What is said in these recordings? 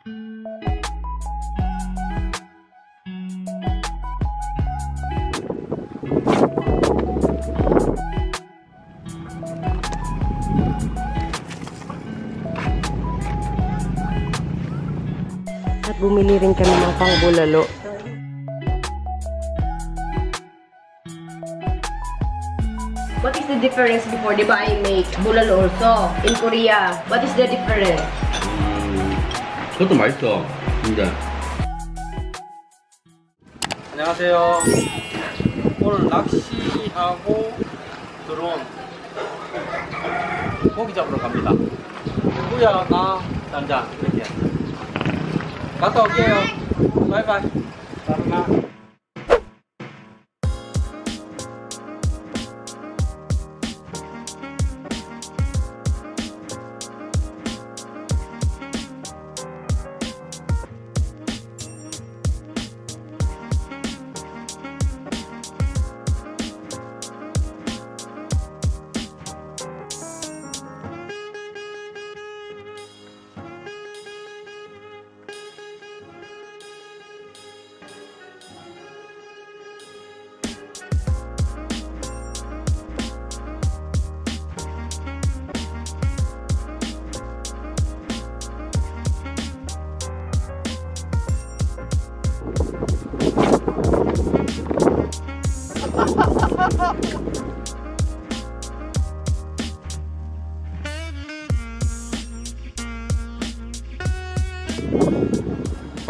At bumili rin kami ng pangbulalo. What is the difference before, di ba, I make bulalo also in Korea? What is the difference? 음, 그것도 맛있어. 진짜. 안녕하세요. 오늘 낚시하고 들어온 고기 잡으러 갑니다. 누구야, 나, 남자, 이렇게. 갔다 올게요. 바이바이. 사랑나.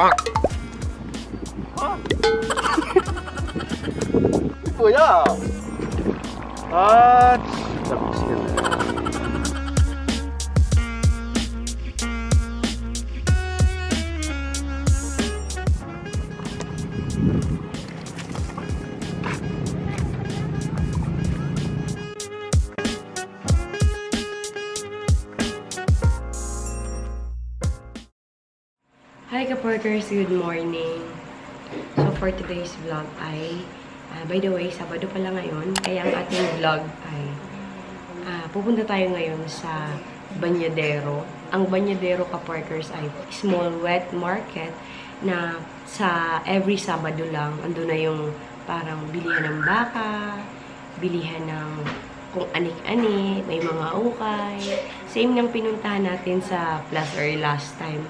빵! 뭐야? 아, 진짜 미치겠네. Hi ka-porkers! Good morning! So for today's vlog ay, ah, by the way, Sabado pala ngayon, kaya ang ating vlog ay ah, pupunta tayo ngayon sa Banyadero. Ang Banyadero ka-porkers ay small wet market na sa every Sabado lang, ando na yung parang bilihan ng baka, bilihan ng kung anik-anik, may mga ukay. Same ng pinuntahan natin sa Plus or last time.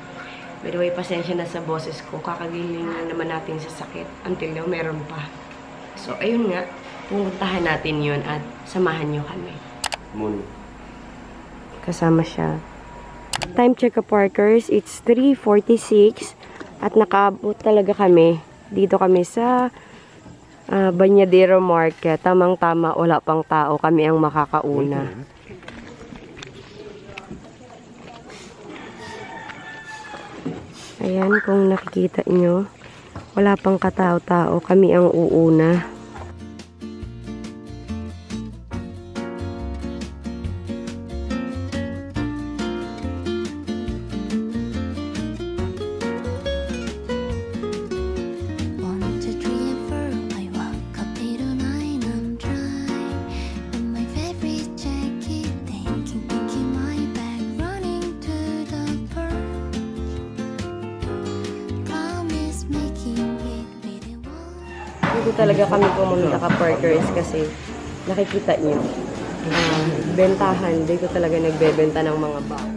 By the way, pasensya na sa boses ko. Kakagiling na naman natin sa sakit. Until now, meron pa. So, ayun nga. Pumuntahan natin yun at samahan nyo kami. 문. Kasama siya. Time check ka Parkers. It's 3.46 at nakaabot talaga kami. Dito kami sa ah, Banyadero Market. Tamang-tama, wala pang tao. Kami ang makakauna. Ayan, kung nakikita nyo, wala pang katao-tao. Kami ang uuna. Talaga kami pumunta ka Parkers kasi nakikita niyo. ah, bentahan. Dito talaga nagbebenta ng mga baka.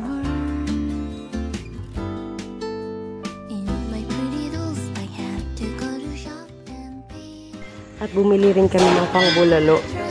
At bumili rin kami ng pangbulalo.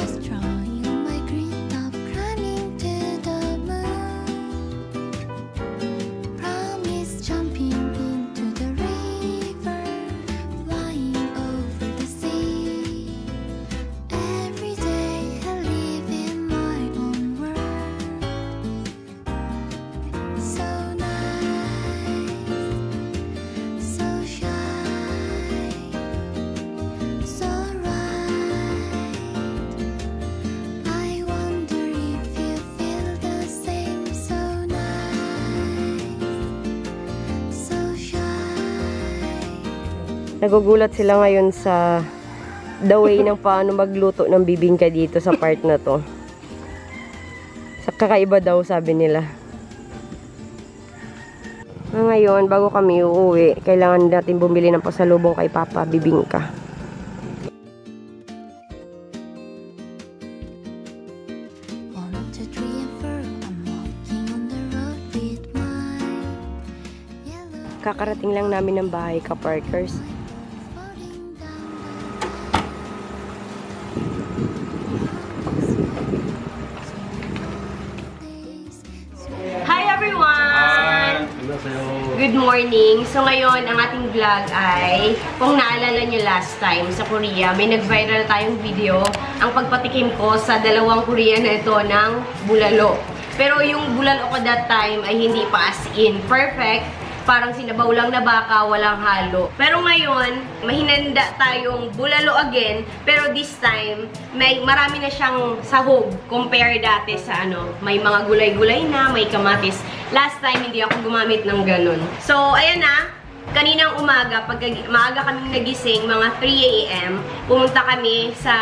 Nagugulat sila ngayon sa the way ng paano magluto ng bibingka dito sa part na to. Sa kakaiba daw sabi nila. Ngayon, bago kami uuwi, kailangan natin bumili ng pasalubong kay Papa Bibingka. Kakarating lang namin ng bahay ka Parkers. Morning! So ngayon, ang ating vlog ay, kung naalala nyo last time sa Korea, may nag-viral tayong video ang pagpatikim ko sa dalawang Korean na ito ng bulalo. Pero yung bulalo ko that time ay hindi pa as in perfect. Parang sinabaw lang na baka, walang halo. Pero ngayon, mahinanda tayong bulalo again. Pero this time, may marami na siyang sahog compare dati sa ano, may mga gulay-gulay na, may kamatis. Last time, hindi ako gumamit ng ganun. So, ayan na. Kaninang umaga, pag maaga kaming nagising, mga 3 a.m., pumunta kami sa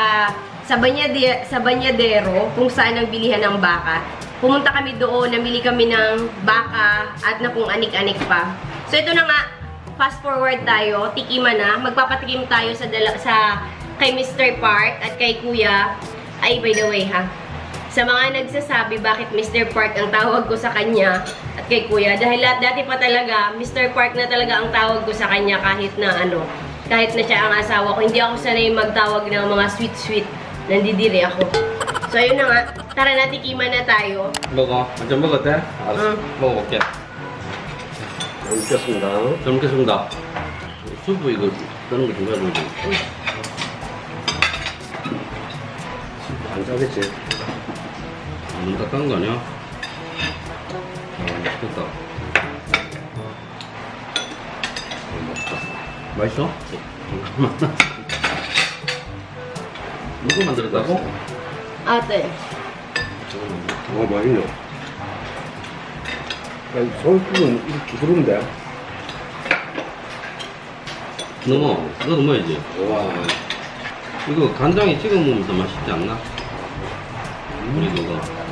sa Banyade, sa Banyadero, kung saan ang bilihan ng baka. Pumunta kami doon, namili kami ng baka at na kung anik-anik pa. So ito na nga, fast forward tayo, tikiman na. Magpapatikim tayo sa, sa kay Mr. Park at kay Kuya. Ay, by the way ha, sa mga nagsasabi bakit Mr. Park ang tawag ko sa kanya at kay Kuya. Dahil dati pa talaga, Mr. Park na talaga ang tawag ko sa kanya kahit na ano, kahit na siya ang asawa ko. Hindi ako sanay magtawag ng mga sweet-sweet. Nandidiri ako. So, ayun na nga. Tara na, tikiman na tayo. 먹어. 완전 먹어도 돼? 알았어. 응. 먹어볼게. 잘 먹겠습니다. 잘 먹겠습니다. 수프 이거 떠는 거 중요해 보이지? 안 짜겠지? 너무 딱딱한 거 아니야? 아, 맛있겠다. 어, 맛있다. 맛있어? 잠 누구 만들었다고? Ate. 어, 맛있네. 아니, 소금은 이렇게 부드러운데? 넘어. 너 넘어야지. 와, 이거 간장에 찍어 먹으면 더 맛있지 않나? 우리 그거. 이런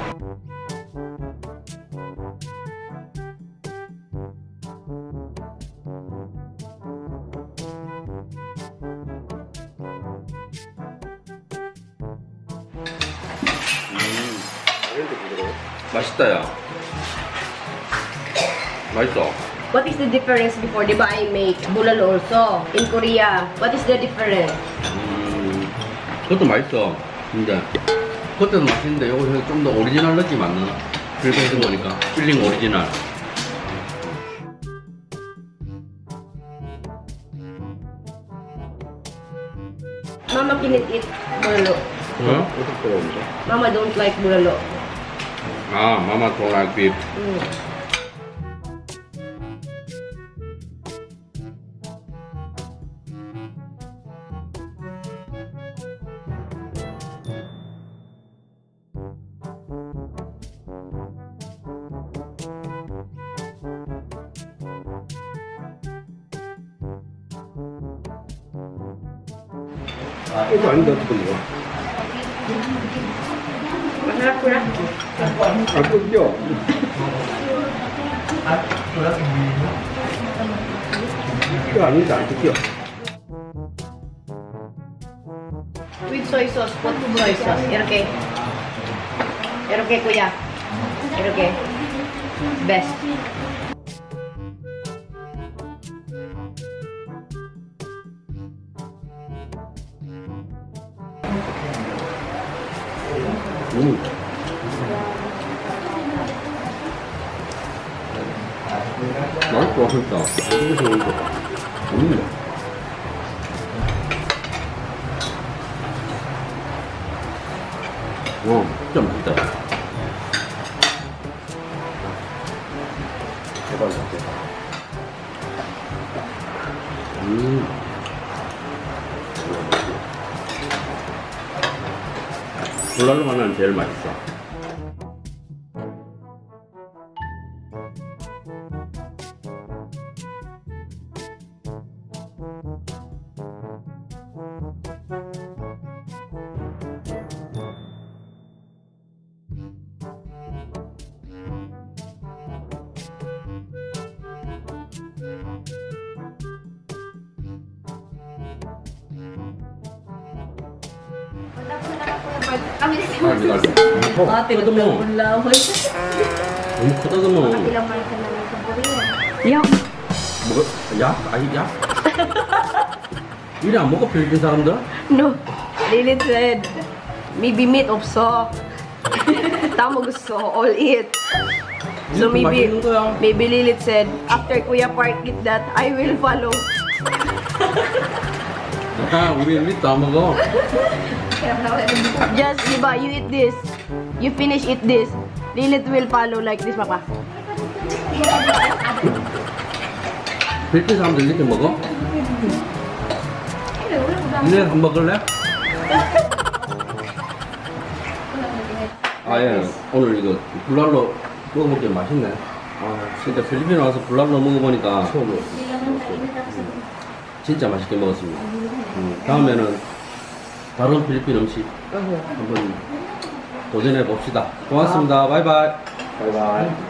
맛있어. What is the difference before, di ba, I make bulalo also in Korea? What is the difference? 음, 그것도 맛있어. 근데, 그것도 맛있는데, 요거 좀더 오리지널 느낌 안 나? 그렇게 해준 거니까. 필링 오리지널. Mama cannot eat bulalo. 응? 어떻게 부드러운데? Mama don't like bulalo. 아, 마마 도락 빕. 이거 아닌데, 어떻게 먹어? 안 끊겨. 이거 아닌데, 안 끊겨. With soy sauce. Put soy sauce. Iroke. Iroke, kuya. Iroke. Best. 음. 맛있어, 맛있다. 이거 좋은 거. 음. 어, 진짜 맛있다. 대박이다, 대박. 음. 볼랄로 하나는 제일 맛있어. kami sa mga Ate, nagulawon lawon. Ang mukha talaga mo. Ilang man ka na sa Korea. Yak. Bugat, yak, ay yak. Ina, mo ka pwede sa ramda? No. Lilit red. Maybe meat of sock. Tama gusto, all eat. So maybe, maybe Lilith said, after Kuya Park eat that, I will follow. Ha, uwi-uwi, tama ko. Just, di ba, you eat this. You finish eat this. Lilith will follow like this, Papa. 필리핀 사람들 이렇게 먹어? 니네 한 먹을래? 아 예. 오늘 이거 불랄로 먹어보니까 맛있네. 아 진짜 필리핀 와서 불랄로 먹어보니까 처음으로. 진짜 맛있게 먹었습니다. 음, 다음에는 다른 필리핀 음식 한번 도전해 봅시다. 고맙습니다. 바이바이. 바이바이.